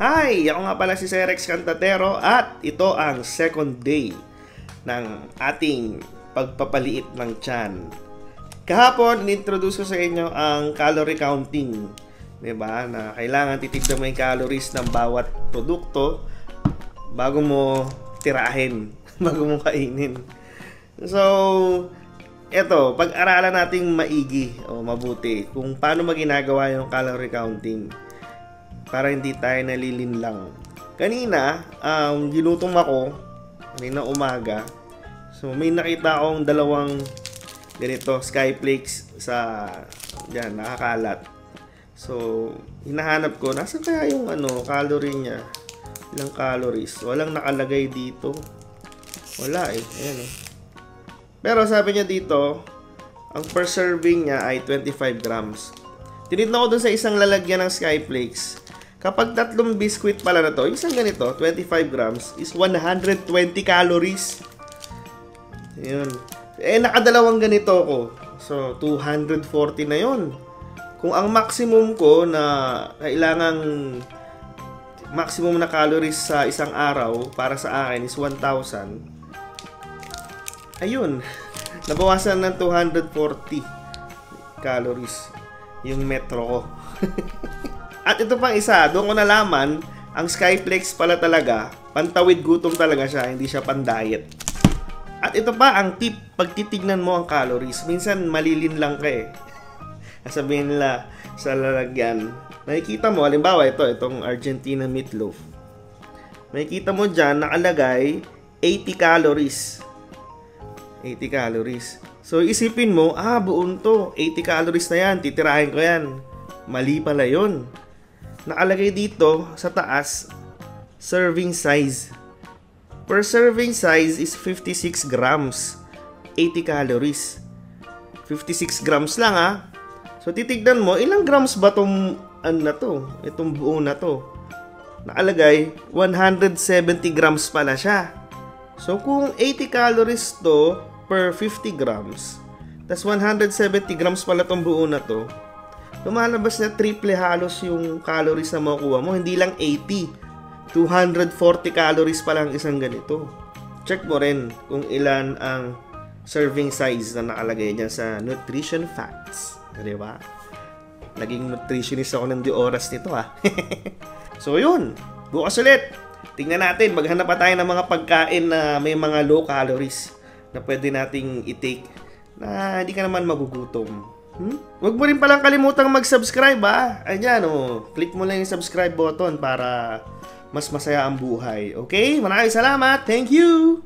Hi! Ako nga pala si Serex Cantatero at ito ang second day ng ating pagpapaliit ng tiyan. Kahapon, introduce ko sa inyo ang calorie counting. ba? Na kailangan titignan mo yung calories ng bawat produkto bago mo tirahin, bago mo kainin. So, eto, pag-aralan nating maigi o mabuti kung paano maginagawa yung calorie counting para hindi tayo nalilinlang. Kanina, um, ginutom ako, kanina umaga. So, may nakita akong dalawang ganito, skyflakes sa, yan, nakakalat. So, hinahanap ko, nasa kaya yung ano, calorie niya? Ilang calories? Walang nakalagay dito. Wala eh. Ayan eh. Pero sabi niya dito, ang per serving niya ay 25 grams. Tinignan ko dun sa isang lalagyan ng Skyflakes. Kapag tatlong biscuit pala na to, isang ganito, 25 grams, is 120 calories. Yun. Eh, nakadalawang ganito ko. So, 240 na yon. Kung ang maximum ko na kailangang maximum na calories sa isang araw para sa akin is 1,000. Ayun. Nabawasan ng 240 calories yung metro ko. At ito pang isa, doon ko nalaman, ang Skyflex pala talaga, pantawid gutom talaga siya, hindi siya pan-diet. At ito pa ang tip, pag titignan mo ang calories, minsan malilin lang ka eh. Sabihin nila sa lalagyan, nakikita mo, halimbawa ito, itong Argentina meatloaf. Makikita mo dyan, nakalagay 80 calories. 80 calories. So, isipin mo, ah, buon to. 80 calories na yan. Titirahin ko yan. Mali pala yon nakalagay dito sa taas, serving size. Per serving size is 56 grams, 80 calories. 56 grams lang ha. So titignan mo, ilang grams ba tong ano na to? Itong buo na to. Nakalagay, 170 grams pala siya. So kung 80 calories to per 50 grams, tas 170 grams pala tong buo na to, lumalabas na triple halos yung calories na makukuha mo. Hindi lang 80. 240 calories pa lang isang ganito. Check mo rin kung ilan ang serving size na nakalagay dyan sa nutrition facts. Di ba? Naging nutritionist ako ng di oras nito ha. so yun, bukas ulit. Tingnan natin, maghanap pa tayo ng mga pagkain na may mga low calories na pwede nating i-take na hindi ka naman magugutom. Hmm? Huwag mo rin palang kalimutang mag-subscribe ha. Ayan oh, click mo lang yung subscribe button para mas masaya ang buhay. Okay? Maraming salamat. Thank you!